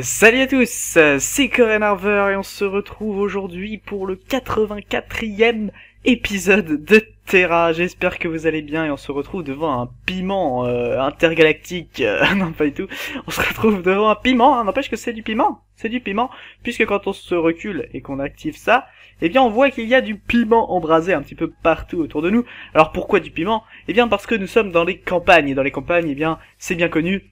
Salut à tous, c'est Corinne Harver et on se retrouve aujourd'hui pour le 84e épisode de Terra. J'espère que vous allez bien et on se retrouve devant un piment euh, intergalactique. Euh, non, pas du tout. On se retrouve devant un piment. Hein, N'empêche que c'est du piment. C'est du piment. Puisque quand on se recule et qu'on active ça, eh bien on voit qu'il y a du piment embrasé un petit peu partout autour de nous. Alors pourquoi du piment? Eh bien parce que nous sommes dans les campagnes. Et dans les campagnes, eh bien c'est bien connu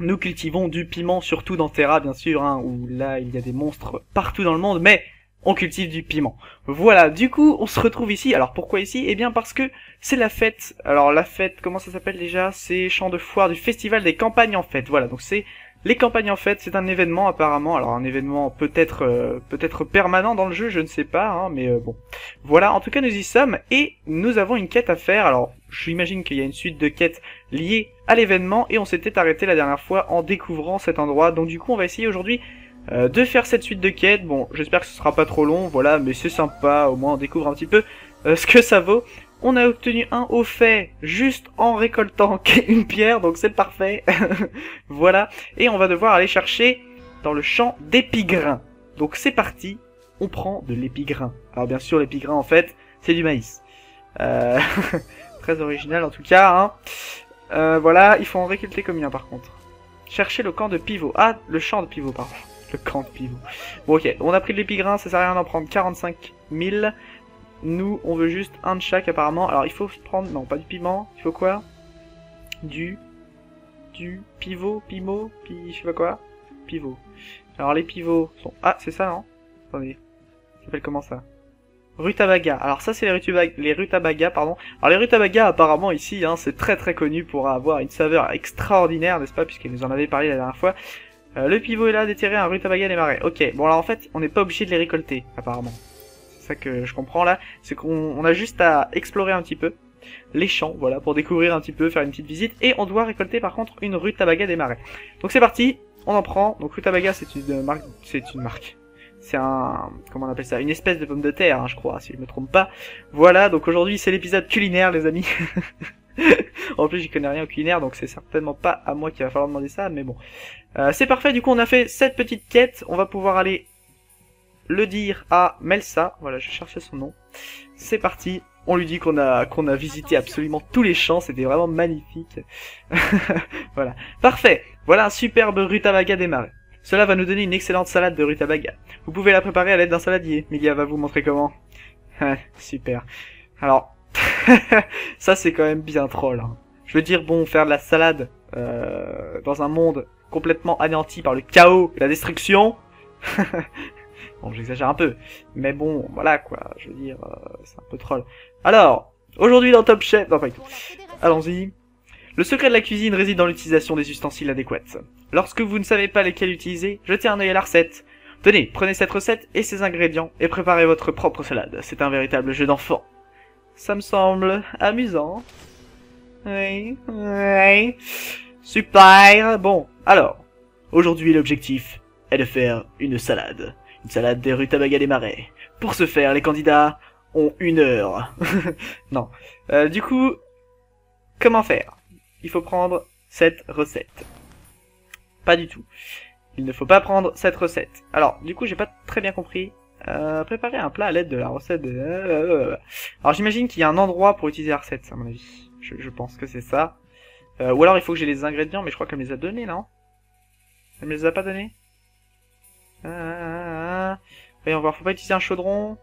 nous cultivons du piment, surtout dans Terra, bien sûr, hein, où là, il y a des monstres partout dans le monde, mais on cultive du piment. Voilà, du coup, on se retrouve ici. Alors, pourquoi ici? Eh bien, parce que c'est la fête. Alors, la fête, comment ça s'appelle déjà? C'est Champ de foire du Festival des campagnes en fête. Voilà, donc c'est les campagnes en fête, c'est un événement apparemment, alors un événement peut-être euh, peut-être permanent dans le jeu, je ne sais pas, hein, mais euh, bon. Voilà, en tout cas nous y sommes et nous avons une quête à faire. Alors j'imagine qu'il y a une suite de quêtes liées à l'événement et on s'était arrêté la dernière fois en découvrant cet endroit. Donc du coup on va essayer aujourd'hui euh, de faire cette suite de quêtes. Bon, j'espère que ce sera pas trop long, voilà, mais c'est sympa, au moins on découvre un petit peu ce que ça vaut. On a obtenu un au fait juste en récoltant une pierre, donc c'est parfait. voilà. Et on va devoir aller chercher dans le champ d'épigrain. Donc c'est parti, on prend de l'épigrain. Alors bien sûr, l'épigrain en fait, c'est du maïs. Euh... Très original en tout cas. Hein. Euh, voilà, il faut en récolter combien par contre Chercher le camp de pivot. Ah, le champ de pivot, pardon. Le camp de pivot. Bon ok, on a pris de l'épigrain, ça sert à rien d'en prendre 45 000. Nous, on veut juste un de chaque apparemment. Alors il faut prendre... Non, pas du piment. Il faut quoi? Du... Du pivot, pimo, pi... je sais pas quoi. Pivot. Alors les pivots sont... Ah, c'est ça, non? Attendez. Ça s'appelle comment ça? Rutabaga. Alors ça c'est les, rutabaga, les pardon. Alors les rutabaga apparemment ici, hein, c'est très très connu pour avoir une saveur extraordinaire, n'est-ce pas, puisqu'elle nous en avait parlé la dernière fois. Euh, le pivot est là, déterrer un rutabaga des marais. Ok, bon alors en fait, on n'est pas obligé de les récolter, apparemment ça que je comprends là, c'est qu'on a juste à explorer un petit peu les champs, voilà, pour découvrir un petit peu, faire une petite visite, et on doit récolter par contre une rutabaga des marais. Donc c'est parti, on en prend, donc rutabaga c'est une marque, c'est une marque, c'est un, comment on appelle ça, une espèce de pomme de terre, hein, je crois, si je me trompe pas. Voilà, donc aujourd'hui c'est l'épisode culinaire les amis. en plus j'y connais rien au culinaire, donc c'est certainement pas à moi qu'il va falloir demander ça, mais bon. Euh, c'est parfait, du coup on a fait cette petite quête, on va pouvoir aller le dire à Melsa. Voilà, je cherchais son nom. C'est parti. On lui dit qu'on a qu'on a visité absolument tous les champs, c'était vraiment magnifique. voilà. Parfait. Voilà un superbe rutabaga démarré. Cela va nous donner une excellente salade de rutabaga. Vous pouvez la préparer à l'aide d'un saladier. Milia va vous montrer comment. Super. Alors, ça c'est quand même bien troll. Hein. Je veux dire, bon, faire de la salade euh, dans un monde complètement anéanti par le chaos et la destruction, Bon, j'exagère un peu. Mais bon, voilà quoi, je veux dire, euh, c'est un peu troll. Alors, aujourd'hui dans Top Chef... Non, pas du tout. Allons-y. Le secret de la cuisine réside dans l'utilisation des ustensiles adéquats. Lorsque vous ne savez pas lesquels utiliser, jetez un œil à la recette. Tenez, prenez cette recette et ses ingrédients et préparez votre propre salade. C'est un véritable jeu d'enfant. Ça me semble amusant. Oui, oui. Super. Bon, alors, aujourd'hui l'objectif est de faire une salade. Une salade des rutabagas des marais. Pour ce faire, les candidats ont une heure. non. Euh, du coup, comment faire? Il faut prendre cette recette. Pas du tout. Il ne faut pas prendre cette recette. Alors, du coup, j'ai pas très bien compris. Euh, préparer un plat à l'aide de la recette de... Alors, j'imagine qu'il y a un endroit pour utiliser la recette, à mon avis. Je, pense que c'est ça. Euh, ou alors, il faut que j'ai les ingrédients, mais je crois qu'elle me les a donnés, non? Elle me les a pas donnés? Ah, Voyons voir, faut pas utiliser un chaudron.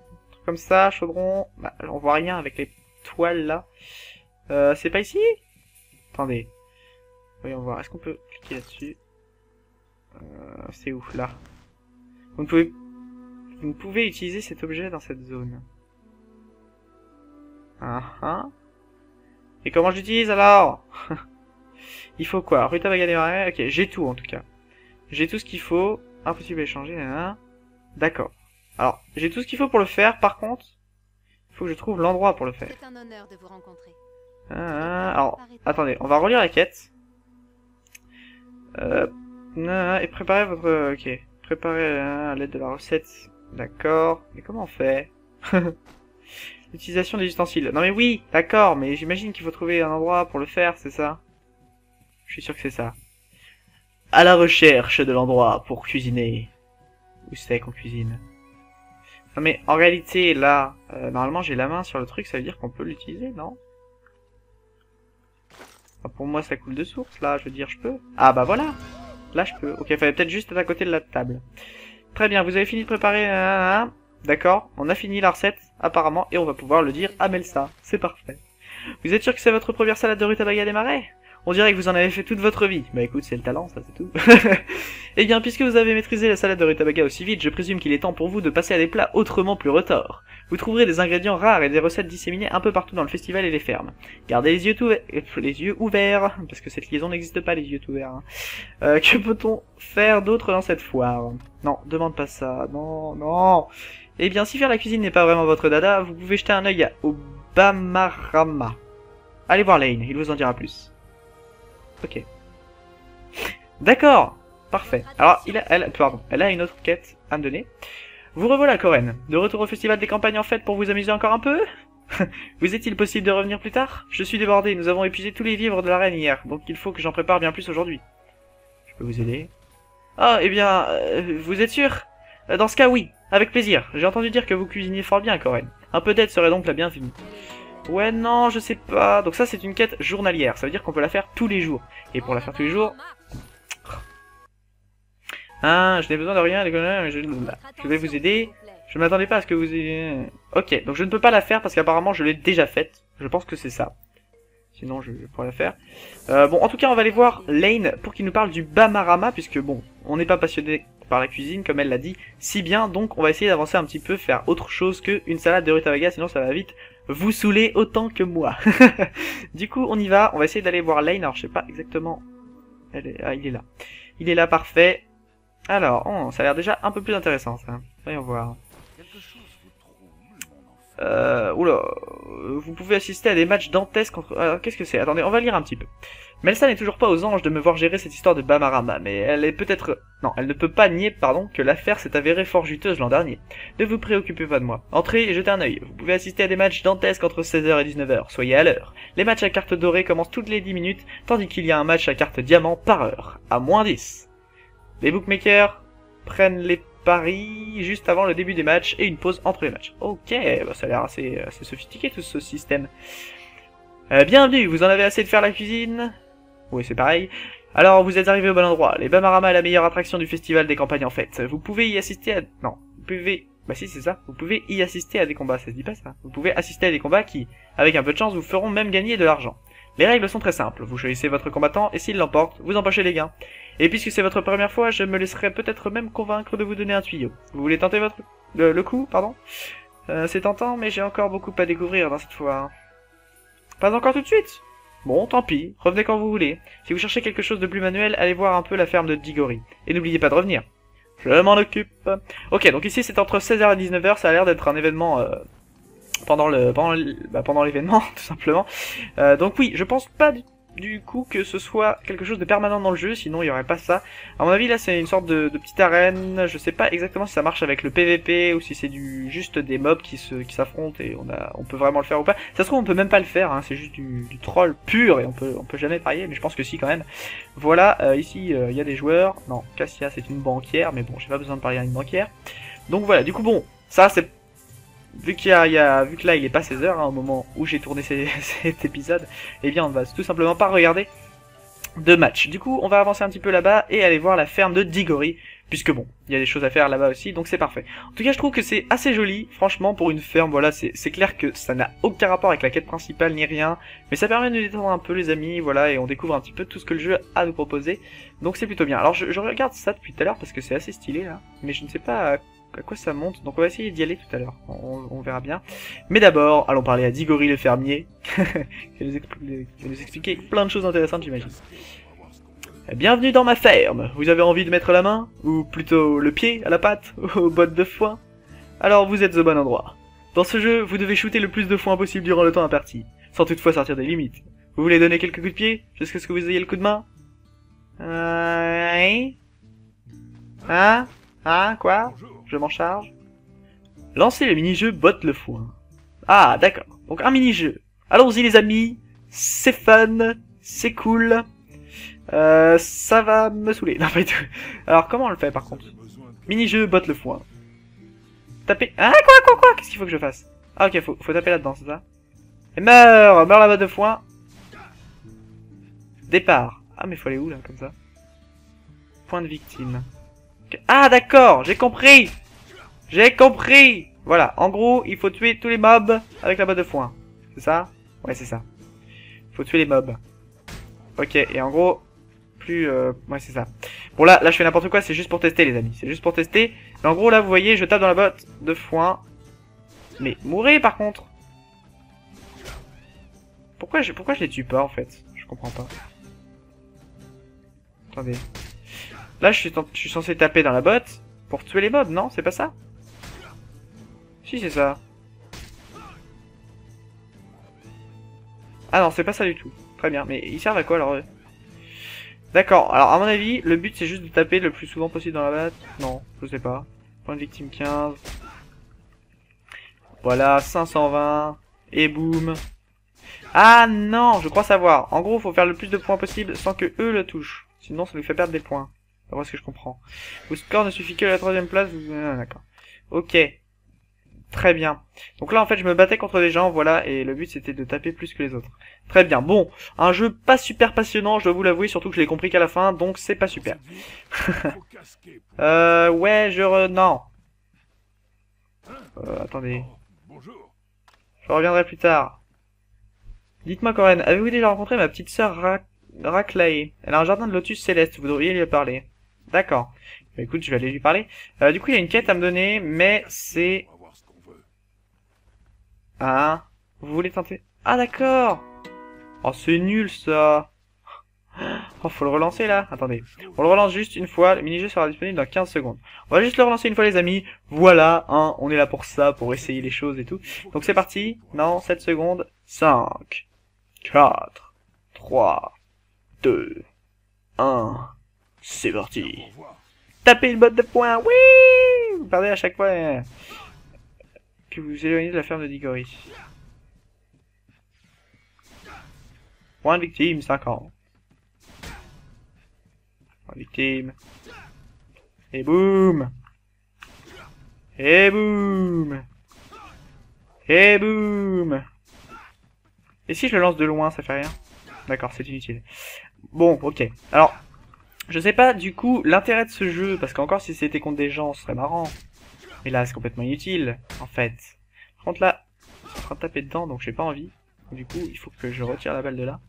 comme ça, chaudron. Bah, on voit rien avec les toiles là. C'est pas ici? Attendez. Voyons voir, est-ce qu'on peut cliquer là-dessus euh, C'est où? Là. Vous ne, pouvez... Vous ne pouvez utiliser cet objet dans cette zone. Ah ah. Et comment je l'utilise alors? Il faut quoi? Rutabaga des marais Ok, j'ai tout en tout cas. J'ai tout ce qu'il faut. Impossible à échanger, D'accord. Alors, j'ai tout ce qu'il faut pour le faire, par contre, il faut que je trouve l'endroit pour le faire. Ah, alors, attendez, on va relire la quête. Euh, et préparez votre... Ok. Préparez à l'aide de la recette. D'accord. Mais comment on fait? L'utilisation des ustensiles. Non mais oui, d'accord, mais j'imagine qu'il faut trouver un endroit pour le faire, c'est ça? Je suis sûr que c'est ça. à la recherche de l'endroit pour cuisiner. Où c'est qu'on cuisine? Non mais en réalité là, euh, normalement j'ai la main sur le truc, ça veut dire qu'on peut l'utiliser, non? Pour moi ça coule de source là, je veux dire je peux. Ah bah voilà Là je peux. Ok, fallait peut-être juste être à côté de la table. Très bien, vous avez fini de préparer... D'accord, on a fini la recette, apparemment, et on va pouvoir le dire à Melsa. C'est parfait. Vous êtes sûr que c'est votre première salade de rutabaga des marais On dirait que vous en avez fait toute votre vie. Bah écoute, c'est le talent, ça c'est tout. eh bien, puisque vous avez maîtrisé la salade de rutabaga aussi vite, je présume qu'il est temps pour vous de passer à des plats autrement plus retors. Vous trouverez des ingrédients rares et des recettes disséminées un peu partout dans le festival et les fermes. Gardez les yeux, les yeux ouverts, parce que cette liaison n'existe pas, les yeux ouverts. Hein. Euh, que peut-on faire d'autre dans cette foire? Non, demande pas ça, non, non Eh bien, si faire la cuisine n'est pas vraiment votre dada, vous pouvez jeter un œil au Bamarama. Allez voir Lane, il vous en dira plus. Ok. D'accord Parfait. Alors, elle, a une autre quête à me donner. Vous revoilà, Coren. De retour au festival des campagnes en fête pour vous amuser encore un peu Vous est-il possible de revenir plus tard? Je suis débordé, nous avons épuisé tous les vivres de la reine hier, donc il faut que j'en prépare bien plus aujourd'hui. Je peux vous aider? Ah, eh bien, euh, vous êtes sûr? Dans ce cas, oui, avec plaisir. J'ai entendu dire que vous cuisiniez fort bien, Coren. Un peu d'aide serait donc la bienvenue. Ouais, non, je sais pas. Donc ça, c'est une quête journalière. Ça veut dire qu'on peut la faire tous les jours. Et pour la faire tous les jours, ah, je n'ai besoin de rien, les je... je vais vous aider. Je m'attendais pas à ce que vous ayez... Ok, donc je ne peux pas la faire parce qu'apparemment je l'ai déjà faite. Je pense que c'est ça. Sinon, je pourrais la faire. Euh, bon, en tout cas, on va aller voir Lane pour qu'il nous parle du Bamarama, puisque bon, on n'est pas passionné par la cuisine, comme elle l'a dit, si bien, donc on va essayer d'avancer un petit peu, faire autre chose qu'une salade de rutabaga, sinon ça va vite vous saouler autant que moi. du coup, on y va, on va essayer d'aller voir Lane, alors je sais pas exactement... Ah, il est là. Il est là, parfait. Alors, oh, ça a l'air déjà un peu plus intéressant ça. Voyons voir. Euh, oula, vous pouvez assister à des matchs dantesques contre... Euh, Qu'est-ce que c'est? Attendez, on va lire un petit peu. Melsa n'est toujours pas aux anges de me voir gérer cette histoire de Bamarama, mais elle est peut-être... Non, elle ne peut pas nier, pardon, que l'affaire s'est avérée fort juteuse l'an dernier. Ne vous préoccupez pas de moi. Entrez et jetez un œil. Vous pouvez assister à des matchs dantesques entre 16h et 19h. Soyez à l'heure. Les matchs à carte dorée commencent toutes les 10 minutes, tandis qu'il y a un match à carte diamant par heure, à moins 10. Les bookmakers prennent les paris juste avant le début des matchs et une pause entre les matchs. Ok, bah ça a l'air assez, sophistiqué tout ce système. Euh, bienvenue, vous en avez assez de faire la cuisine? Oui, c'est pareil. Alors, vous êtes arrivé au bon endroit. Les Bamarama est la meilleure attraction du festival des campagnes en fait. Vous pouvez y assister à... Non, vous pouvez... Bah si, c'est ça. Vous pouvez y assister à des combats, ça se dit pas ça. Vous pouvez assister à des combats qui, avec un peu de chance, vous feront même gagner de l'argent. Les règles sont très simples. Vous choisissez votre combattant et s'il l'emporte, vous empochez les gains. Et puisque c'est votre première fois, je me laisserai peut-être même convaincre de vous donner un tuyau. Vous voulez tenter votre... le, coup, pardon? Euh, C'est tentant, mais j'ai encore beaucoup à découvrir dans cette fois. Pas encore tout de suite Bon, tant pis, revenez quand vous voulez. Si vous cherchez quelque chose de plus manuel, allez voir un peu la ferme de Digori. Et n'oubliez pas de revenir. Je m'en occupe. Ok, donc ici c'est entre 16h et 19h, ça a l'air d'être un événement... Euh, pendant le bah, pendant l'événement tout simplement euh, donc oui je pense pas du du coup que ce soit quelque chose de permanent dans le jeu, sinon il y aurait pas ça. À mon avis là c'est une sorte de, petite arène, je sais pas exactement si ça marche avec le PVP ou si c'est du juste des mobs qui se qui s'affrontent et on a on peut vraiment le faire ou pas. Ça se trouve on peut même pas le faire, hein, c'est juste du, troll pur et on peut on peut jamais parier, mais je pense que si quand même. Voilà, euh, ici euh, il y a des joueurs, non Cassia c'est une banquière, mais bon j'ai pas besoin de parier à une banquière. Donc voilà, du coup bon, ça c'est vu qu'il y, a, vu que là il est pas 16h hein, au moment où j'ai tourné cet épisode, eh bien on va tout simplement pas regarder de match. Du coup, on va avancer un petit peu là-bas et aller voir la ferme de Digori, puisque bon, il y a des choses à faire là-bas aussi, donc c'est parfait. En tout cas, je trouve que c'est assez joli, franchement, pour une ferme, voilà, c'est clair que ça n'a aucun rapport avec la quête principale ni rien, mais ça permet de nous détendre un peu les amis, voilà, et on découvre un petit peu tout ce que le jeu a à nous proposer, donc c'est plutôt bien. Alors, je, je regarde ça depuis tout à l'heure parce que c'est assez stylé, là, mais je ne sais pas à quoi ça monte. Donc on va essayer d'y aller tout à l'heure. On, verra bien. Mais d'abord, allons parler à Digori le fermier. qui va nous, expliquer plein de choses intéressantes, j'imagine. Bienvenue dans ma ferme. Vous avez envie de mettre la main? Ou plutôt le pied à la pâte Aux bottes de foin? Alors vous êtes au bon endroit. Dans ce jeu, vous devez shooter le plus de foin possible durant le temps imparti, sans toutefois sortir des limites. Vous voulez donner quelques coups de pied jusqu'à ce que vous ayez le coup de main? Euh... Hein? Hein? Hein? Quoi? Je m'en charge. Lancez le mini-jeu botte le foin. Ah, d'accord. Donc un mini-jeu. Allons-y les amis. C'est fun. C'est cool. Euh, ça va me saouler. Non, pas. Alors, comment on le fait, par contre Mini-jeu, botte le foin. Taper... Ah, quoi, quoi, quoi Qu'est-ce qu'il faut que je fasse Ah, ok, faut, faut taper là-dedans, c'est ça Et meurs Meurs la botte de foin Départ. Ah, mais faut aller où, là, comme ça? Point de victime. Ah, d'accord J'ai compris J'ai compris Voilà, en gros, il faut tuer tous les mobs avec la botte de foin. C'est ça? Ouais, c'est ça. Faut tuer les mobs. Ok, et en gros, plus... Euh... Ouais, c'est ça. Bon, là, là, je fais n'importe quoi, c'est juste pour tester, les amis. C'est juste pour tester. Mais en gros, là, vous voyez, je tape dans la botte de foin. Mais mourrez, par contre Pourquoi je, pourquoi je les tue pas, en fait? Je comprends pas. Attendez. Là, je suis, je suis censé taper dans la botte pour tuer les mobs, non? C'est pas ça? Si, c'est ça. Ah non, c'est pas ça du tout. Très bien, mais ils servent à quoi alors D'accord, alors à mon avis, le but c'est juste de taper le plus souvent possible dans la batte. Non, je sais pas. Point de victime 15. Voilà, 520. Et boum. Ah non, je crois savoir. En gros, faut faire le plus de points possible sans que eux le touchent. Sinon, ça nous fait perdre des points. C'est ce que je comprends. Vos score ne suffit que à la troisième place. Ah, D'accord. Ok. Très bien. Donc là, en fait, je me battais contre des gens, voilà, et le but, c'était de taper plus que les autres. Très bien. Bon, un jeu pas super passionnant, je dois vous l'avouer, surtout que je l'ai compris qu'à la fin, donc c'est pas super. euh, ouais, je... Re... Non. Euh, attendez. Je reviendrai plus tard. Dites-moi, Corinne, avez-vous déjà rencontré ma petite sœur Ra Raclay Elle a un jardin de lotus céleste, vous devriez lui parler. D'accord. Bah, écoute, je vais aller lui parler. Euh, du coup, il y a une quête à me donner, mais c'est ah, vous voulez tenter Ah d'accord Oh c'est nul ça Oh faut le relancer là Attendez, on le relance juste une fois, le mini-jeu sera disponible dans 15 secondes. On va juste le relancer une fois les amis, voilà, hein, on est là pour ça, pour essayer les choses et tout. Donc c'est parti, non, 7 secondes, 5, 4, 3, 2, 1, c'est parti. Tapez une botte de poing, oui Vous perdez à chaque fois... Que vous éloignez de la ferme de Digori. Point de victime, 50. Point de victime. Et boum Et boum Et boum Et si je le lance de loin, ça fait rien? D'accord, c'est inutile. Bon, ok. Alors, je sais pas du coup l'intérêt de ce jeu, parce qu'encore si c'était contre des gens, ce serait marrant. Mais là, c'est complètement inutile, en fait. Par contre, là, je suis en train de taper dedans, donc j'ai pas envie. Du coup, il faut que je retire la balle de là.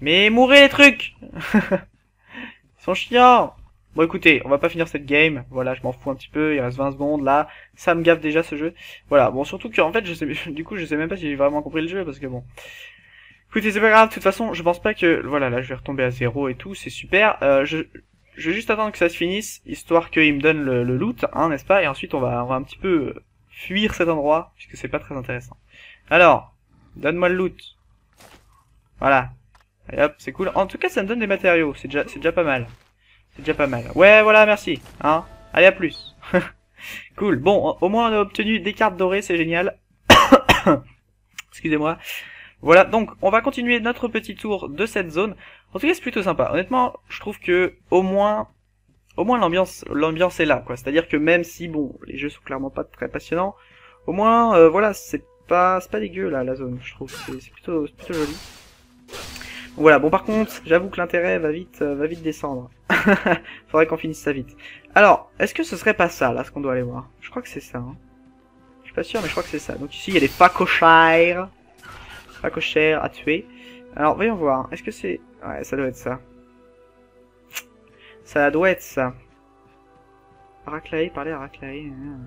Mais mourrez les trucs Ils sont chiants Bon écoutez, on va pas finir cette game, voilà, je m'en fous un petit peu, il reste 20 secondes, là, ça me gaffe déjà ce jeu. Voilà, bon surtout que en fait, je sais, du coup, je sais même pas si j'ai vraiment compris le jeu, parce que bon... Écoutez, c'est pas grave, de toute façon, je pense pas que... Voilà, là, je vais retomber à zéro et tout, c'est super. Euh, je, je vais juste attendre que ça se finisse, histoire qu'il me donne le, loot, hein, n'est-ce pas Et ensuite, on va, on va un petit peu fuir cet endroit, puisque c'est pas très intéressant. Alors, donne-moi le loot. Voilà. Et hop, c'est cool. En tout cas, ça me donne des matériaux, c'est déjà, déjà pas mal. C'est déjà pas mal. Ouais, voilà, merci. Hein Allez, à plus. cool. Bon, au moins, on a obtenu des cartes dorées, c'est génial. Excusez-moi. Voilà, donc on va continuer notre petit tour de cette zone. En tout cas, c'est plutôt sympa. Honnêtement, je trouve que au moins au moins l'ambiance l'ambiance est là quoi. C'est-à-dire que même si bon les jeux sont clairement pas très passionnants au moins euh, voilà c'est pas c'est pas dégueu là la zone je trouve. C'est plutôt plutôt joli. Voilà. Bon par contre j'avoue que l'intérêt va vite euh, va vite descendre. Faudrait qu'on finisse ça vite. Alors est-ce que ce serait pas ça là ce qu'on doit aller voir? Je crois que c'est ça hein. je suis pas sûr mais je crois que c'est ça. Donc ici il y a des facochères facochères à tuer. Alors voyons voir. Est-ce que c'est ouais ça doit être ça ça doit être ça. Raclaé, parler à Raclaé. Hein.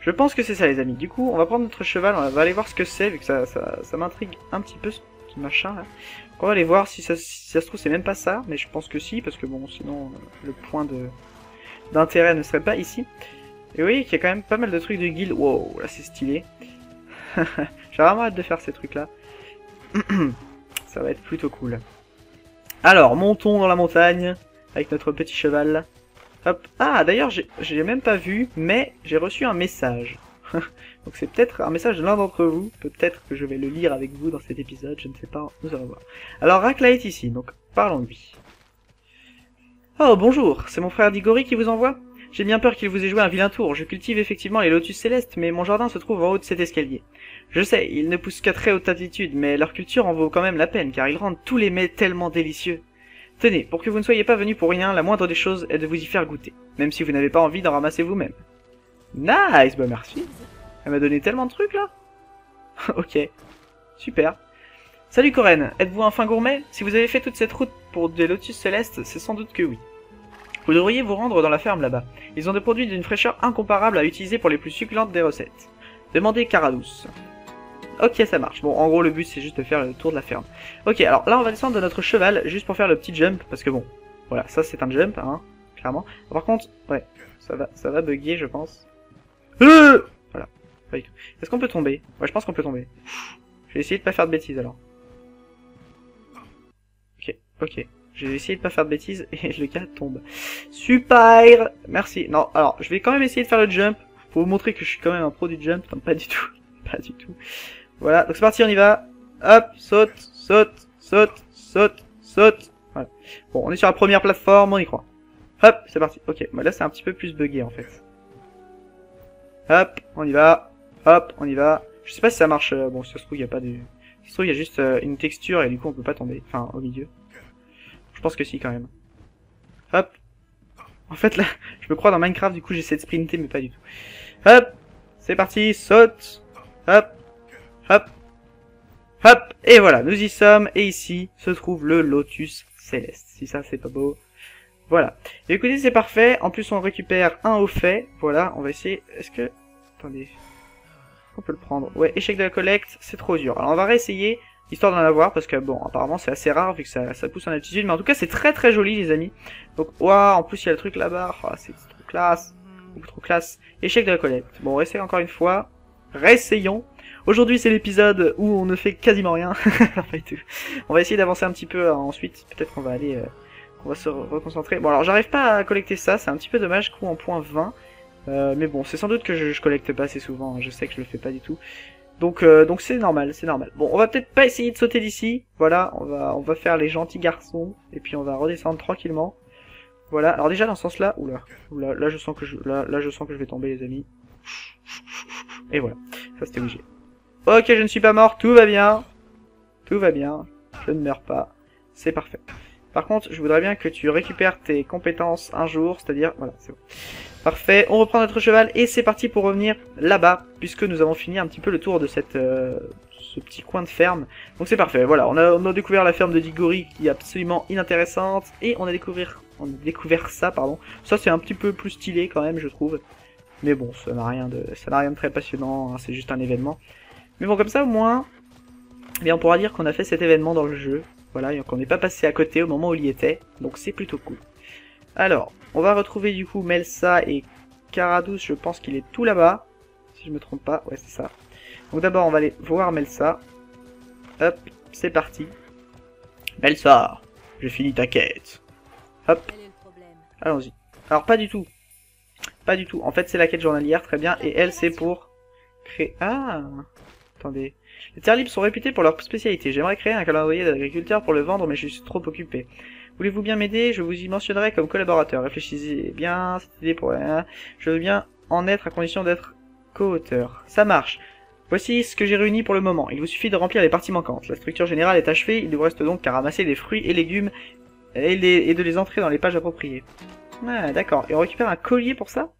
Je pense que c'est ça les amis. Du coup, on va prendre notre cheval, on va aller voir ce que c'est, vu que ça, ça, ça m'intrigue un petit peu ce petit machin là. On va aller voir si ça, ça se trouve c'est même pas ça, mais je pense que si, parce que bon, sinon le point de d'intérêt ne serait pas ici. Et oui, qu'il y a quand même pas mal de trucs de guild. Wow, là c'est stylé. J'ai vraiment hâte de faire ces trucs là. ça va être plutôt cool. Alors, montons dans la montagne avec notre petit cheval. Hop. Ah, d'ailleurs, j'ai même pas vu, mais j'ai reçu un message. Donc c'est peut-être un message de l'un d'entre vous. Peut-être que je vais le lire avec vous dans cet épisode, je ne sais pas, nous allons voir. Alors Racla est ici, donc parlons de lui. Oh, bonjour, c'est mon frère Digori qui vous envoie? J'ai bien peur qu'il vous ait joué un vilain tour. Je cultive effectivement les lotus célestes, mais mon jardin se trouve en haut de cet escalier. Je sais, ils ne poussent qu'à très haute altitude, mais leur culture en vaut quand même la peine, car ils rendent tous les mets tellement délicieux. Tenez, pour que vous ne soyez pas venu pour rien, la moindre des choses est de vous y faire goûter, même si vous n'avez pas envie d'en ramasser vous-même. Nice, bah merci. Elle m'a donné tellement de trucs là. ok, super. Salut Coren, êtes-vous un fin gourmet? Si vous avez fait toute cette route pour des lotus célestes, c'est sans doute que oui. Vous devriez vous rendre dans la ferme là-bas. Ils ont des produits d'une fraîcheur incomparable à utiliser pour les plus succulentes des recettes. Demandez Caradouce. Ok, ça marche. Bon, en gros, le but, c'est juste de faire le tour de la ferme. Ok, alors là, on va descendre de notre cheval, juste pour faire le petit jump, parce que bon, voilà, ça, c'est un jump, hein, clairement. Par contre, ouais, ça va, ça va bugger, je pense. Euh voilà. Est-ce qu'on peut tomber? Ouais, je pense qu'on peut tomber. Je vais essayer de pas faire de bêtises, alors. Ok, ok. Je vais essayer de pas faire de bêtises, et le gars tombe. Super Merci. Non, alors, je vais quand même essayer de faire le jump, pour vous montrer que je suis quand même un pro du jump. Non, pas du tout. Pas du tout. Voilà, donc c'est parti, on y va. Hop, saute, saute, saute, saute, saute. Voilà. Bon, on est sur la première plateforme, on y croit. Hop, c'est parti. Ok, bah là c'est un petit peu plus bugué en fait. Hop, on y va. Hop, on y va. Je sais pas si ça marche. euh, Bon, si ça se il y a pas de... Si ça y a juste euh, une texture et du coup on peut pas tomber. Enfin, au milieu. Que si quand même. Hop. En fait là, je me crois dans Minecraft, du coup j'essaie de sprinter mais pas du tout. Hop, c'est parti, saute. Hop, hop, hop, et voilà, nous y sommes, et ici se trouve le lotus céleste. Si ça c'est pas beau. Voilà. Et écoutez, c'est parfait. En plus, on récupère un au fait. Voilà, on va essayer. Est-ce que... Attendez. On peut le prendre. Ouais, échec de la collecte, c'est trop dur. Alors, on va réessayer, histoire d'en avoir, parce que, bon, apparemment, c'est assez rare, vu que ça, ça pousse en altitude. Mais en tout cas, c'est très très joli, les amis. Donc, waouh, en plus, il y a le truc là-bas. Oh, c'est trop classe. Beaucoup trop classe. Échec de la collecte. Bon, essayer encore une fois. Réessayons. Aujourd'hui, c'est l'épisode où on ne fait quasiment rien. On va essayer d'avancer un petit peu euh, ensuite. Peut-être qu'on va aller... euh, on va se re- reconcentrer. Bon alors j'arrive pas à collecter ça, c'est un petit peu dommage, coup en point 20. Euh, mais bon, c'est sans doute que je, je collecte pas assez souvent, hein, je sais que je le fais pas du tout. Donc euh, donc c'est normal, c'est normal. Bon, on va peut-être pas essayer de sauter d'ici. Voilà, on va on va faire les gentils garçons et puis on va redescendre tranquillement. Voilà. Alors déjà dans ce sens-là, oula, là je sens que je là, là je sens que je vais tomber les amis. Et voilà. Ça c'était obligé. OK, je ne suis pas mort, tout va bien. Tout va bien. Je ne meurs pas. C'est parfait. Par contre, je voudrais bien que tu récupères tes compétences un jour, c'est-à-dire... Voilà, c'est bon. Parfait, on reprend notre cheval et c'est parti pour revenir là-bas, puisque nous avons fini un petit peu le tour de cette, euh, ce petit coin de ferme. Donc c'est parfait, voilà, on a, on a découvert la ferme de Digori qui est absolument inintéressante, et on a découvert, on a découvert ça, pardon. Ça c'est un petit peu plus stylé quand même, je trouve. Mais bon, ça n'a rien de, ça n'a rien de très passionnant, hein, c'est juste un événement. Mais bon, comme ça au moins, eh bien on pourra dire qu'on a fait cet événement dans le jeu. Voilà, et qu'on n'est pas passé à côté au moment où il y était, donc c'est plutôt cool. Alors, on va retrouver du coup Melsa et Caradous, je pense qu'il est tout là-bas, si je me trompe pas, ouais c'est ça. Donc d'abord on va aller voir Melsa. Hop, c'est parti. Melsa, j'ai fini ta quête. Hop, allons-y. Alors pas du tout. Pas du tout. En fait c'est la quête journalière, très bien, et elle c'est pour créer... Ah Attendez. Les terres libres sont réputées pour leur spécialité. J'aimerais créer un calendrier d'agriculteurs pour le vendre, mais je suis trop occupé. Voulez-vous bien m'aider? Je vous y mentionnerai comme collaborateur. Réfléchissez bien, cette idée pour rien. Je veux bien en être à condition d'être co-auteur. Ça marche. Voici ce que j'ai réuni pour le moment. Il vous suffit de remplir les parties manquantes. La structure générale est achevée, il ne vous reste donc qu'à ramasser des fruits et légumes et, les- et de les entrer dans les pages appropriées. Ah, d'accord. Et on récupère un collier pour ça?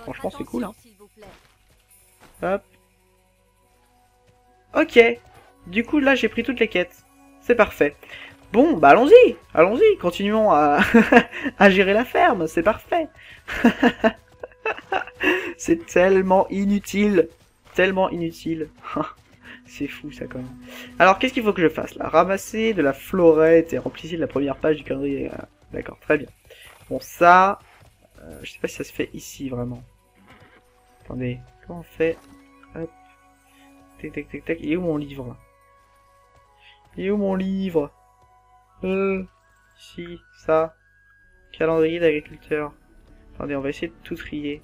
Franchement, c'est cool, hein. Hop. Ok. Du coup, là, j'ai pris toutes les quêtes. C'est parfait. Bon, bah allons-y, allons-y, continuons à, à gérer la ferme, c'est parfait. c'est tellement inutile, tellement inutile. c'est fou ça quand même. Alors, qu'est-ce qu'il faut que je fasse là? Ramasser de la florette et remplissez la première page du calendrier. Ah, D'accord, très bien. Bon, ça, euh, je sais pas si ça se fait ici vraiment. Attendez, comment on fait? Tac, tac, tac, tac. Est où mon livre est où mon livre Euh. Ici, ça. Calendrier d'agriculteur. Attendez, on va essayer de tout trier.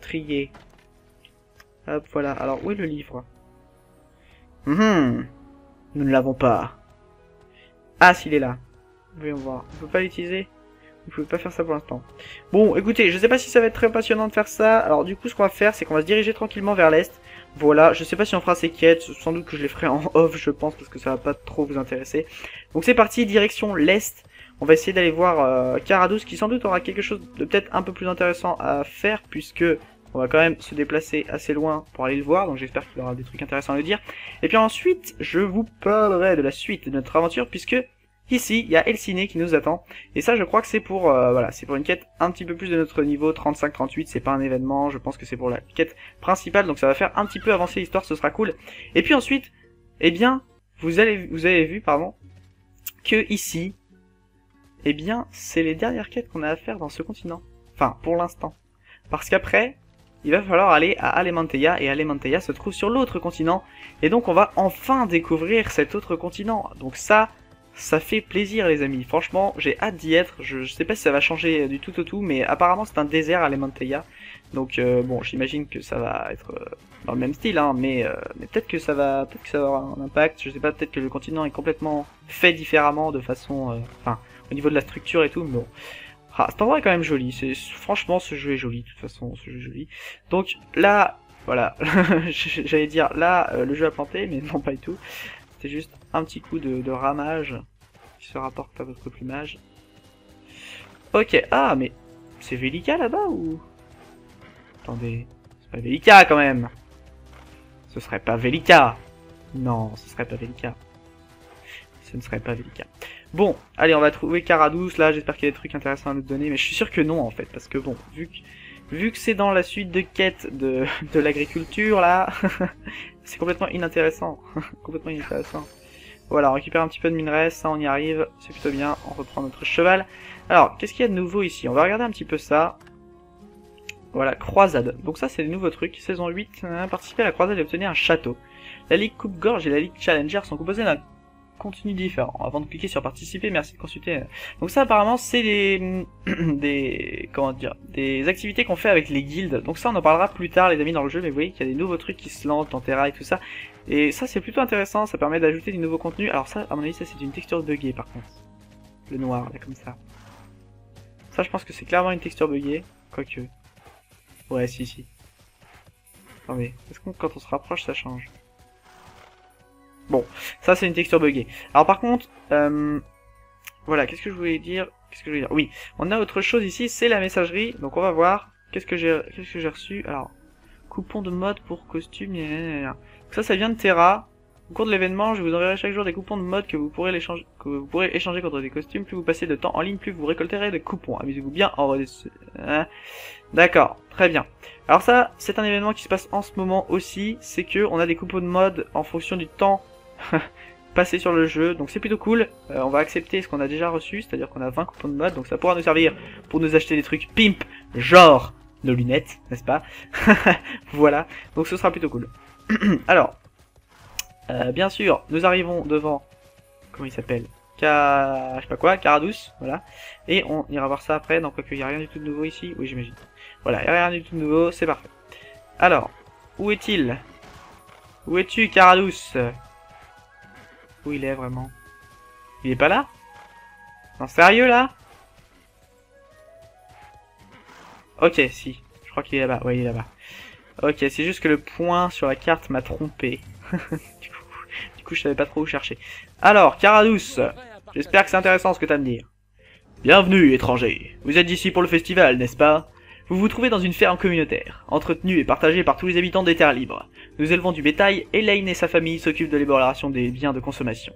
Trier. Hop, voilà. Alors, où est le livre Mhm. Nous ne l'avons pas. Ah, s'il est là. Voyons voir. On peut pas l'utiliser Vous pouvez pas faire ça pour l'instant. Bon, écoutez, je sais pas si ça va être très passionnant de faire ça. Alors du coup, ce qu'on va faire, c'est qu'on va se diriger tranquillement vers l'est. Voilà, je sais pas si on fera ces quêtes, sans doute que je les ferai en off, je pense, parce que ça va pas trop vous intéresser. Donc c'est parti, direction l'est. On va essayer d'aller voir euh, qui sans doute aura quelque chose de peut-être un peu plus intéressant à faire, puisque on va quand même se déplacer assez loin pour aller le voir, donc j'espère qu'il aura des trucs intéressants à le dire. Et puis ensuite, je vous parlerai de la suite de notre aventure, puisque ici, il y a Elciné qui nous attend. Et ça, je crois que c'est pour, euh, voilà, c'est pour une quête un petit peu plus de notre niveau, 35-38, c'est pas un événement, je pense que c'est pour la quête principale, donc ça va faire un petit peu avancer l'histoire, ce sera cool. Et puis ensuite, eh bien, vous, allez, vous avez vu, pardon, que ici, eh bien, c'est les dernières quêtes qu'on a à faire dans ce continent. Enfin, pour l'instant. Parce qu'après, il va falloir aller à Alemanteia, et Alemanteia se trouve sur l'autre continent, et donc on va enfin découvrir cet autre continent. Donc ça, ça fait plaisir les amis, franchement j'ai hâte d'y être, je, sais pas si ça va changer du tout au tout, mais apparemment c'est un désert Alemanteia, donc euh, bon j'imagine que ça va être euh, dans le même style, hein, mais, euh, mais peut-être que ça va peut-être que ça va avoir un impact, je sais pas, peut-être que le continent est complètement fait différemment de façon, enfin au niveau de la structure et tout, mais bon. Ah, cet endroit est quand même joli. C'est franchement ce jeu est joli. De toute façon, ce jeu est joli. Donc là, voilà. J'allais dire là, euh, le jeu a planté, mais non pas du tout. C'est juste un petit coup de, ramage qui se rapporte à votre plumage. Ok. Ah, mais c'est Velika là-bas ou? Attendez, c'est pas Velika quand même. Ce serait pas Velika. Non, ce serait pas Velika. Ce ne serait pas Velika. Bon, allez, on va trouver Caradous, là, j'espère qu'il y a des trucs intéressants à nous donner, mais je suis sûr que non, en fait, parce que bon, vu que, c'est dans la suite de quête de l'agriculture, là, c'est complètement inintéressant, complètement inintéressant. Voilà, on récupère un petit peu de minerais, ça on y arrive, c'est plutôt bien, on reprend notre cheval. Alors, qu'est-ce qu'il y a de nouveau ici? On va regarder un petit peu ça. Voilà, croisade. Donc ça c'est des nouveaux trucs. Saison 8, participer à la croisade et obtenir un château. La Ligue Coupe-Gorge et la Ligue Challenger sont composées d'un contenu différent. Avant de cliquer sur participer, merci de consulter. Donc ça apparemment c'est des des comment dire des activités qu'on fait avec les guildes. Donc ça on en parlera plus tard les amis dans le jeu, mais vous voyez qu'il y a des nouveaux trucs qui se lancent dans Terra et tout ça. Et ça c'est plutôt intéressant, ça permet d'ajouter du nouveau contenu. Alors ça à mon avis ça c'est une texture buggée par contre. Le noir là comme ça. Ça je pense que c'est clairement une texture buggée, quoique. Ouais si si. Attendez, est-ce que quand on se rapproche ça change? Bon, ça c'est une texture buggée. Alors par contre, euh, voilà, qu'est-ce que je voulais dire? Qu'est-ce que je voulais dire? Oui, on a autre chose ici, c'est la messagerie. Donc on va voir. Qu'est-ce que j'ai, qu'est-ce que j'ai reçu Alors, coupon de mode pour costume. ça, ça vient de Terra. Au cours de l'événement, je vous enverrai chaque jour des coupons de mode que vous pourrez échanger, que vous pourrez échanger contre des costumes. Plus vous passez de temps en ligne, plus vous récolterez des coupons. Amusez-vous bien en hein D'accord, très bien. Alors ça, c'est un événement qui se passe en ce moment aussi. C'est que on a des coupons de mode en fonction du temps passer sur le jeu, donc c'est plutôt cool. Euh, on va accepter ce qu'on a déjà reçu, c'est-à-dire qu'on a 20 coupons de mode, donc ça pourra nous servir pour nous acheter des trucs pimp, genre nos lunettes, n'est-ce pas? Voilà, donc ce sera plutôt cool. Alors, euh, bien sûr, nous arrivons devant, comment il s'appelle? Ka... je sais pas quoi, Caradous, voilà. Et on ira voir ça après, donc il n'y a rien du tout de nouveau ici, oui j'imagine. Voilà, il n'y a rien du tout de nouveau, c'est parfait. Alors, où est-il? Où es-tu, Caradous où il est vraiment Il est pas là? Non, sérieux là? Ok, si. Je crois qu'il est là-bas. Ouais, il est là-bas. Ok, c'est juste que le point sur la carte m'a trompé. du, coup, je savais pas trop où chercher. Alors, Caradous, j'espère que c'est intéressant ce que t'as à me dire. Bienvenue, étranger. Vous êtes ici pour le festival, n'est-ce pas? Vous vous trouvez dans une ferme communautaire, entretenue et partagée par tous les habitants des terres libres. Nous élevons du bétail et Lane et sa famille s'occupent de l'élaboration des biens de consommation.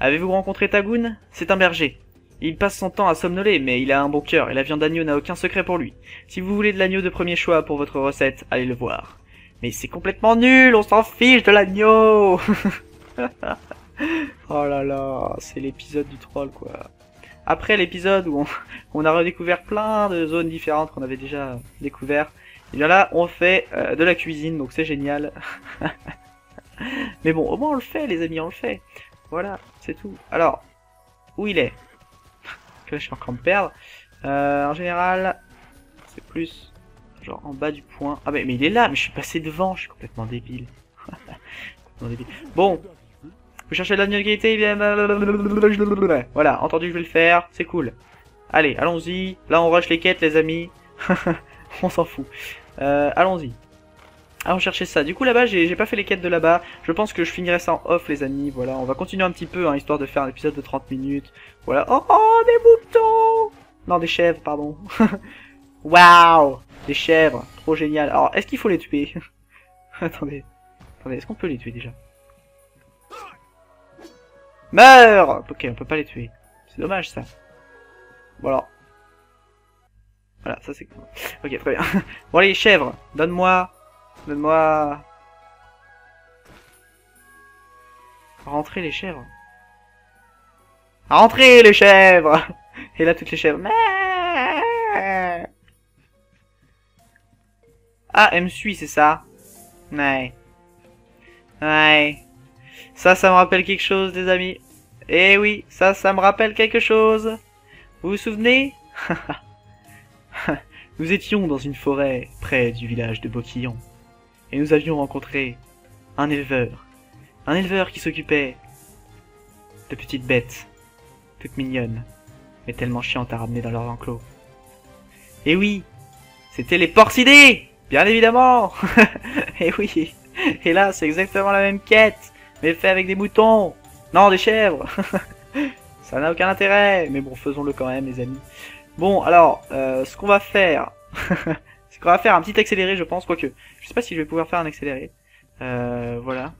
Avez-vous rencontré Tagoun? C'est un berger. Il passe son temps à somnoler, mais il a un bon cœur et la viande d'agneau n'a aucun secret pour lui. Si vous voulez de l'agneau de premier choix pour votre recette, allez le voir. Mais c'est complètement nul, on s'en fiche de l'agneau Oh là là, c'est l'épisode du troll quoi. Après l'épisode où on, on, a redécouvert plein de zones différentes qu'on avait déjà découvert, et bien là, on fait euh, de la cuisine, donc c'est génial. Mais bon, au moins on le fait, les amis, on le fait. Voilà, c'est tout. Alors, où il est? Que je suis encore me perdre. Euh, en général, c'est plus genre en bas du point. Ah mais, il est là, mais je suis passé devant, je suis complètement débile. complètement débile. Bon, vous cherchez de la qualité, bien... Voilà, entendu, je vais le faire, c'est cool. Allez, allons-y. Là, on rush les quêtes, les amis. on s'en fout. Euh, allons-y. Allons chercher ça. Du coup, là-bas, j'ai pas fait les quêtes de là-bas. Je pense que je finirai ça en off, les amis. Voilà, on va continuer un petit peu, hein, histoire de faire un épisode de 30 minutes. Voilà. Oh, oh des moutons Non, des chèvres, pardon. Waouh Des chèvres. Trop génial. Alors, est-ce qu'il faut les tuer? Attendez. Attendez, est-ce qu'on peut les tuer, déjà? Meurs Ok, on peut pas les tuer. C'est dommage, ça. Voilà. Voilà, ça c'est cool. Ok, très bien. bon allez, chèvres, donne-moi... Donne-moi... Rentrez les chèvres. Rentrez les chèvres Et là, toutes les chèvres... Ah, elle me suit, c'est ça Ouais. Ouais. Ça, ça me rappelle quelque chose, des amis. Eh oui, ça, ça me rappelle quelque chose. Vous vous souvenez? Nous étions dans une forêt près du village de Boquillon, et nous avions rencontré un éleveur. Un éleveur qui s'occupait de petites bêtes, toutes mignonnes, mais tellement chiantes à ramener dans leur enclos. Et oui, c'était les porcidés Bien évidemment Et oui, et là c'est exactement la même quête, mais fait avec des moutons Non, des chèvres Ça n'a aucun intérêt, mais bon, faisons-le quand même les amis. Bon, alors, euh, ce qu'on va faire, c'est qu'on va faire un petit accéléré, je pense, quoique. Je sais pas si je vais pouvoir faire un accéléré. Euh, voilà.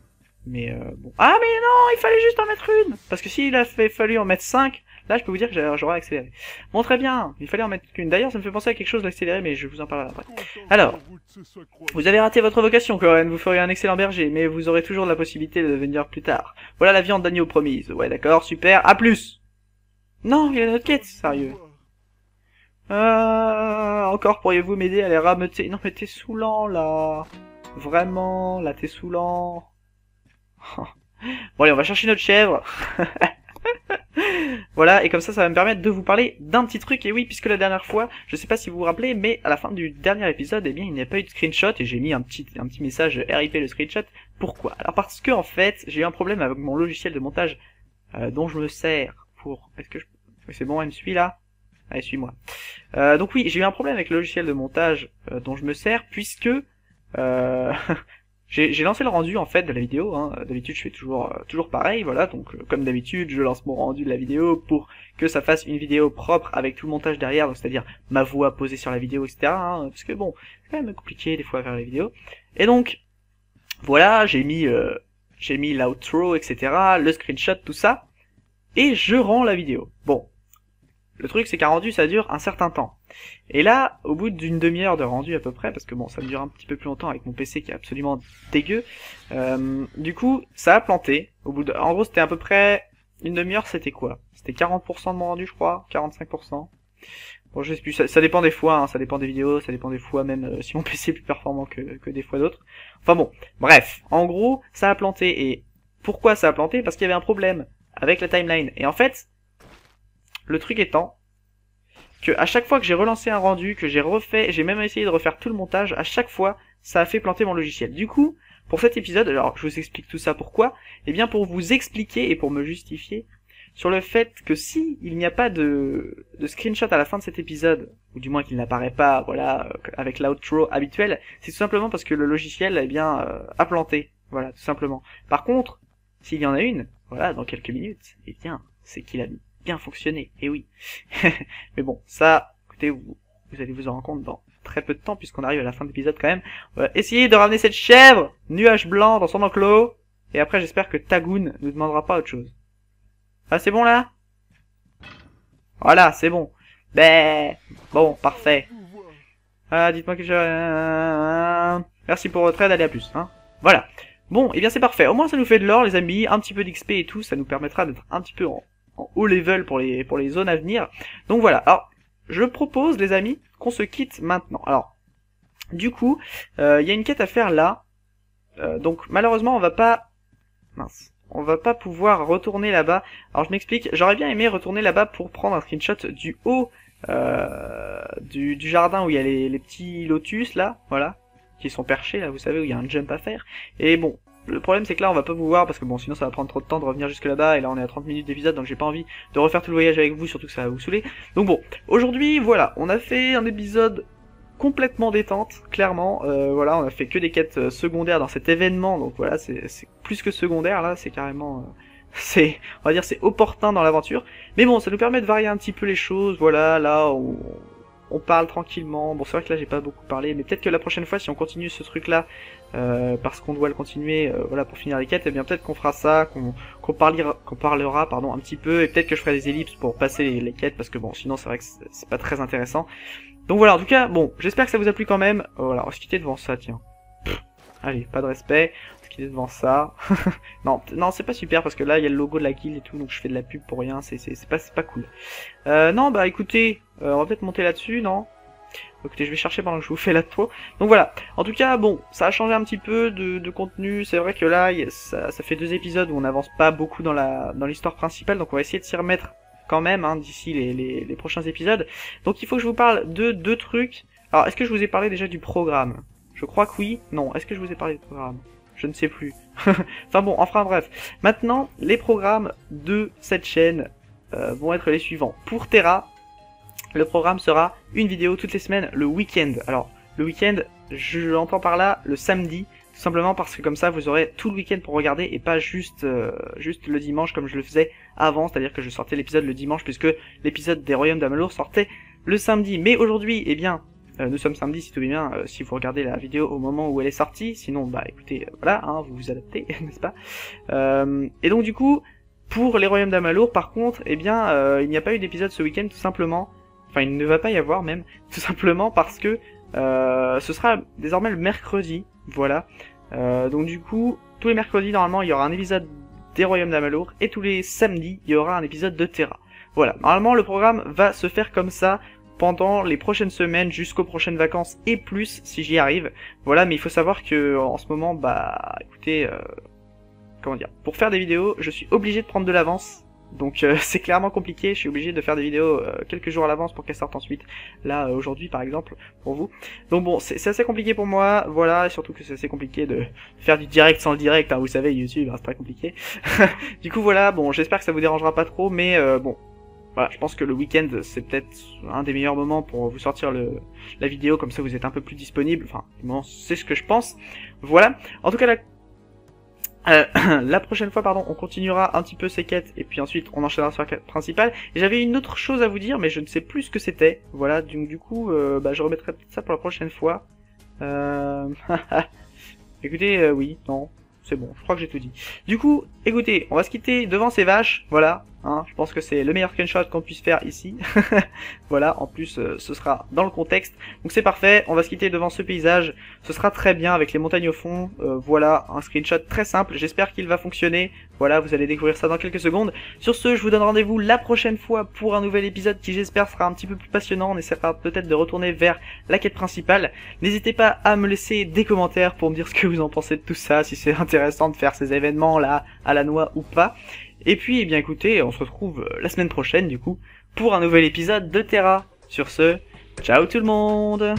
Mais euh, bon. Ah mais non, il fallait juste en mettre une Parce que s'il a fait, fallu en mettre 5, là je peux vous dire que j'aurais accéléré. Bon très bien, il fallait en mettre qu'une. D'ailleurs ça me fait penser à quelque chose d'accéléré, mais je vous en parlerai après. Alors, vous avez raté votre vocation Corinne, vous feriez un excellent berger, mais vous aurez toujours la possibilité de devenir plus tard. Voilà la viande d'agneau promise. Ouais d'accord, super, à plus Non, il y a une autre quête, sérieux. Euh, encore pourriez-vous m'aider à les rameuter Non mais t'es saoulant là Vraiment, là t'es saoulant Bon allez, on va chercher notre chèvre Voilà, et comme ça, ça va me permettre de vous parler d'un petit truc. Et oui, puisque la dernière fois, je sais pas si vous vous rappelez, mais à la fin du dernier épisode, eh bien, il n'y a pas eu de screenshot et j'ai mis un petit, un petit message RIP le screenshot. Pourquoi? Alors parce que en fait, j'ai eu un problème avec mon logiciel de montage euh, dont je me sers pour. Est-ce que je... c'est bon, elle me suit là? Allez, suis-moi. Euh, donc oui, j'ai eu un problème avec le logiciel de montage euh, dont je me sers, puisque euh, j'ai lancé le rendu en fait de la vidéo. Hein. D'habitude, je fais toujours toujours pareil, voilà. Donc comme d'habitude, je lance mon rendu de la vidéo pour que ça fasse une vidéo propre avec tout le montage derrière, donc c'est-à-dire ma voix posée sur la vidéo, etc. Hein, parce que bon, c'est quand même compliqué des fois à faire les vidéos. Et donc voilà, j'ai mis j'ai mis l'outro, etc. Le screenshot, tout ça, et je rends la vidéo. Bon, le truc, c'est qu'un rendu, ça dure un certain temps. Et là, au bout d'une demi-heure de rendu à peu près, parce que bon, ça me dure un petit peu plus longtemps avec mon PC qui est absolument dégueu, euh, du coup, ça a planté. Au bout. En gros, c'était à peu près... Une demi-heure, c'était quoi? C'était 40% de mon rendu, je crois 45% Bon, je sais plus, ça, dépend des fois, hein, ça dépend des vidéos, ça dépend des fois même euh, si mon PC est plus performant que, que des fois d'autres. Enfin bon, bref, en gros, ça a planté, et pourquoi ça a planté? Parce qu'il y avait un problème avec la timeline. Et en fait, le truc étant que à chaque fois que j'ai relancé un rendu, que j'ai refait, j'ai même essayé de refaire tout le montage, à chaque fois, ça a fait planter mon logiciel. Du coup, pour cet épisode, alors je vous explique tout ça pourquoi, eh bien pour vous expliquer et pour me justifier sur le fait que si il n'y a pas de, screenshot à la fin de cet épisode, ou du moins qu'il n'apparaît pas, voilà, euh, avec l'outro habituel, c'est tout simplement parce que le logiciel, eh bien, euh, a planté. Voilà, tout simplement. Par contre, s'il y en a une, voilà, dans quelques minutes, eh bien, c'est qu'il a mis bien fonctionné, et eh oui. Mais bon, ça, écoutez, vous, vous allez vous en rendre compte dans très peu de temps, puisqu'on arrive à la fin de l'épisode quand même. Essayer de ramener cette chèvre, nuage blanc, dans son enclos, et après j'espère que Tagoon ne demandera pas autre chose. Ah, c'est bon là? Voilà, c'est bon. Ben, bon, parfait. Ah, dites-moi que je... Merci pour votre aide, allez à plus, hein. Voilà. Bon, et eh bien c'est parfait. Au moins ça nous fait de l'or, les amis, un petit peu d'XP et tout, ça nous permettra d'être un petit peu en en haut level pour les, pour les zones à venir. Donc voilà, alors je propose les amis qu'on se quitte maintenant. Alors, du coup, euh, il y a une quête à faire là. Euh, donc malheureusement on va pas... Mince. On va pas pouvoir retourner là-bas. Alors je m'explique, j'aurais bien aimé retourner là-bas pour prendre un screenshot du haut euh, du, du, jardin où il y a les, les petits lotus là, voilà, qui sont perchés là, vous savez, où il y a un jump à faire. Et bon, le problème c'est que là on va pas vous voir parce que bon sinon ça va prendre trop de temps de revenir jusque là-bas et là on est à 30 minutes d'épisode donc j'ai pas envie de refaire tout le voyage avec vous surtout que ça va vous saouler. Donc bon, aujourd'hui voilà, on a fait un épisode complètement détente, clairement. Euh, voilà, on a fait que des quêtes euh, secondaires dans cet événement, donc voilà, c'est plus que secondaire là, c'est carrément, euh, c'est, on va dire, c'est opportun dans l'aventure. Mais bon, ça nous permet de varier un petit peu les choses. Voilà, là, on, on parle tranquillement. Bon, c'est vrai que là, j'ai pas beaucoup parlé, mais peut-être que la prochaine fois, si on continue ce truc-là, euh, parce qu'on doit le continuer, euh, voilà, pour finir les quêtes, eh bien peut-être qu'on fera ça, qu'on qu'on parlera, pardon, un petit peu, et peut-être que je ferai des ellipses pour passer les, quêtes, parce que bon, sinon c'est vrai que c'est pas très intéressant. Donc voilà, en tout cas, bon, j'espère que ça vous a plu quand même. Oh, voilà, on va se quitter devant ça, tiens. allez, pas de respect est devant ça. non, non, c'est pas super parce que là il y a le logo de la guilde et tout, donc je fais de la pub pour rien, c'est pas, pas cool. Euh, non, bah écoutez, euh, on va peut-être monter là-dessus, non? Écoutez, je vais chercher pendant que je vous fais la tour. Donc voilà, en tout cas, bon, ça a changé un petit peu de, contenu. C'est vrai que là, ça, fait deux épisodes où on n'avance pas beaucoup dans la dans l'histoire principale, donc on va essayer de s'y remettre quand même hein, d'ici les, les, prochains épisodes. Donc il faut que je vous parle de deux trucs. Alors, est-ce que je vous ai parlé déjà du programme? Je crois que oui. Non, est-ce que je vous ai parlé du programme? Je ne sais plus. enfin bon, enfin bref. Maintenant, les programmes de cette chaîne euh, vont être les suivants. Pour Terra, le programme sera une vidéo toutes les semaines le week-end. Alors, le week-end, je l'entends par là le samedi, tout simplement parce que comme ça, vous aurez tout le week-end pour regarder et pas juste euh, juste le dimanche comme je le faisais avant, c'est-à-dire que je sortais l'épisode le dimanche puisque l'épisode des Royaumes d'Amalur sortait le samedi. Mais aujourd'hui, eh bien, euh, nous sommes samedi si tout va bien, euh, si vous regardez la vidéo au moment où elle est sortie, sinon bah écoutez, euh, voilà, hein, vous vous adaptez, n'est-ce pas? Et donc du coup, pour les Royaumes d'Amalour, par contre, eh bien, il n'y a pas eu d'épisode ce week-end tout simplement, enfin il ne va pas y avoir même, tout simplement parce que ce sera désormais le mercredi, voilà. donc du coup, tous les mercredis normalement il y aura un épisode des Royaumes d'Amalour et tous les samedis il y aura un épisode de Terra. Voilà, normalement le programme va se faire comme ça, pendant les prochaines semaines jusqu'aux prochaines vacances et plus si j'y arrive. Voilà, mais il faut savoir que en ce moment, bah, écoutez, euh, comment dire, pour faire des vidéos, je suis obligé de prendre de l'avance. Donc euh, c'est clairement compliqué, je suis obligé de faire des vidéos euh, quelques jours à l'avance pour qu'elles sortent ensuite. Là aujourd'hui par exemple pour vous. Donc bon c'est assez compliqué pour moi, voilà, surtout que c'est assez compliqué de faire du direct sans le direct, vous savez YouTube hein, c'est pas compliqué. du coup voilà, bon j'espère que ça vous dérangera pas trop, mais bon voilà, je pense que le week-end c'est peut-être un des meilleurs moments pour vous sortir le, la vidéo, comme ça vous êtes un peu plus disponible. Enfin, c'est ce que je pense. Voilà. En tout cas, la, euh, la prochaine fois, pardon, on continuera un petit peu ces quêtes et puis ensuite on enchaînera sur la quête principale. J'avais une autre chose à vous dire, mais je ne sais plus ce que c'était. Voilà, donc du coup, euh, bah, je remettrai peut-être ça pour la prochaine fois. Euh... Écoutez, euh, oui, non, c'est bon, je crois que j'ai tout dit. Du coup, écoutez, on va se quitter devant ces vaches, voilà, Hein, je pense que c'est le meilleur screenshot qu'on puisse faire ici. voilà, en plus euh, ce sera dans le contexte. Donc c'est parfait, on va se quitter devant ce paysage. Ce sera très bien avec les montagnes au fond. Euh, voilà, un screenshot très simple. J'espère qu'il va fonctionner. Voilà, vous allez découvrir ça dans quelques secondes. Sur ce, je vous donne rendez-vous la prochaine fois pour un nouvel épisode qui j'espère sera un petit peu plus passionnant. On essaiera peut-être de retourner vers la quête principale. N'hésitez pas à me laisser des commentaires pour me dire ce que vous en pensez de tout ça, si c'est intéressant de faire ces événements là à la noix ou pas. Et puis, eh bien écoutez, on se retrouve euh, la semaine prochaine du coup pour un nouvel épisode de Terra. Sur ce, ciao tout le monde